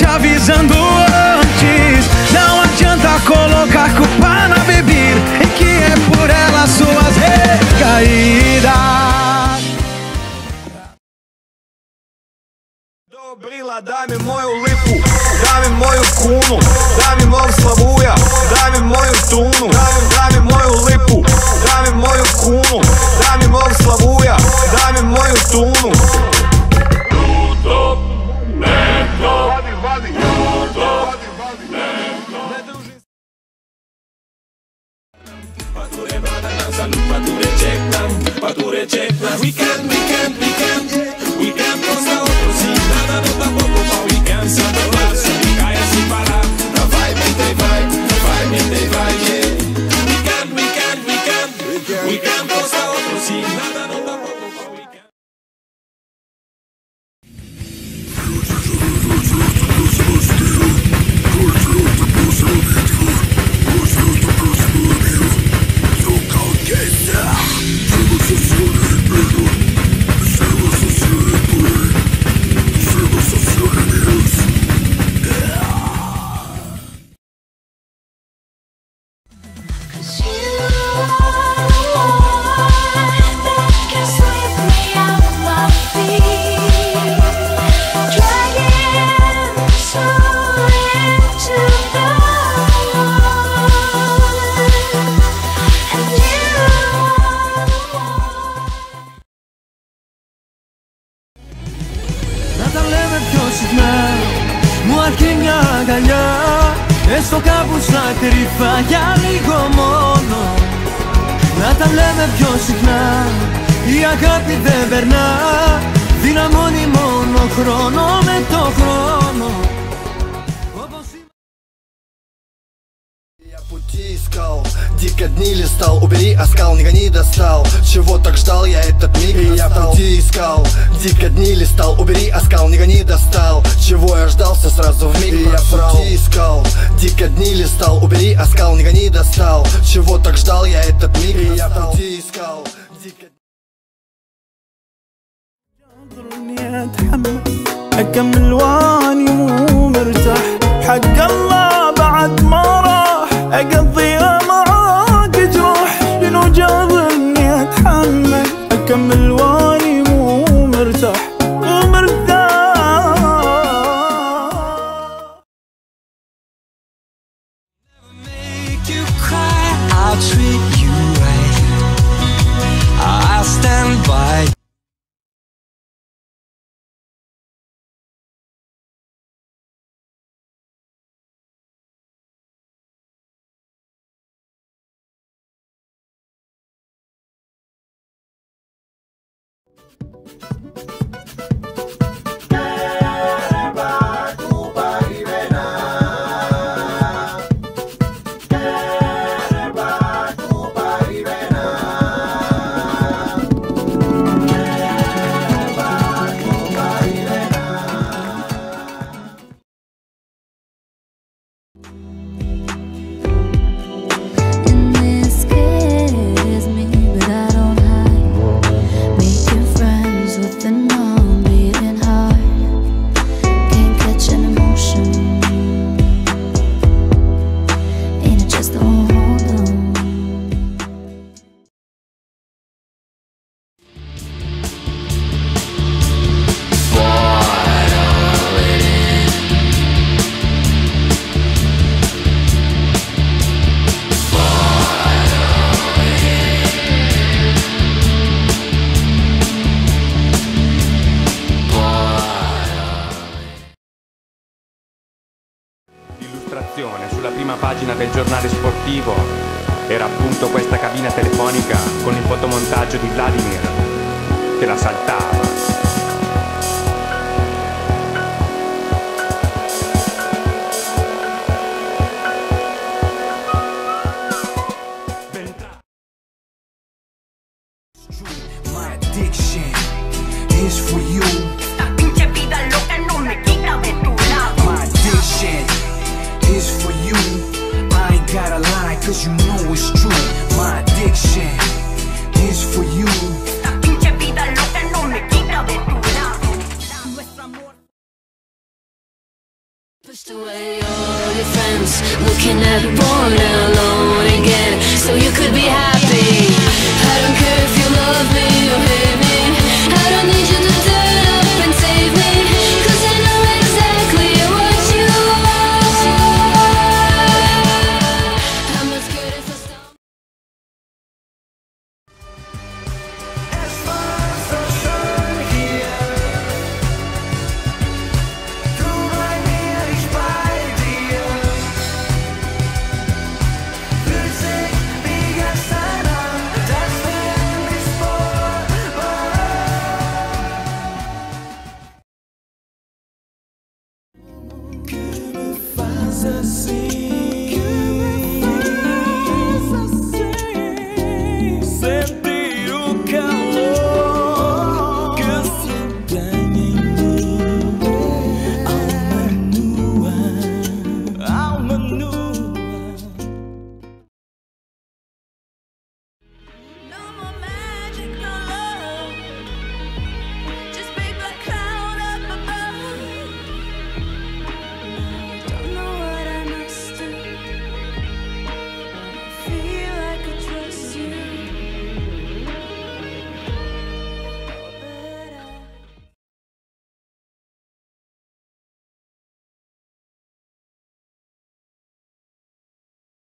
te avisando antes. Não adianta colocar culpa na bebida, e que é por ela suas recaídas. Добрила, дай ми мою липу, дай ми мою куну, дай ми мою славуя, дай ми мою туну, дай ми мою липу, дай ми мою куну, дай ми мою славуя, дай ми мою туну. paturece We can be Esto kabusa krifa λίγο μόνο. Να τα λέμε πιο συχνά. Η αγάπη δεν περνά. Δυναμώνει μόνο χρόνο με το χρόνο дико дни листал Убери оскал, не гони достал Чего так ждал, я этот миг И я пути искал, дико дни листал Убери оскал, не гони достал Чего я ждался сразу в миг И я пути искал, дико дни листал Убери оскал, не гони достал Чего так ждал, я этот миг И я пути искал, дико اني اتحمل اكمل واني مو مرتاح حق الله بعد ما راح اقضيها I'll treat you right. I'll stand by. And L'illustrazione sulla prima pagina del giornale sportivo era appunto questa cabina telefonica con il fotomontaggio di Vladimir che la saltava. Addiction is for you. used to where all your friends looking at a wall now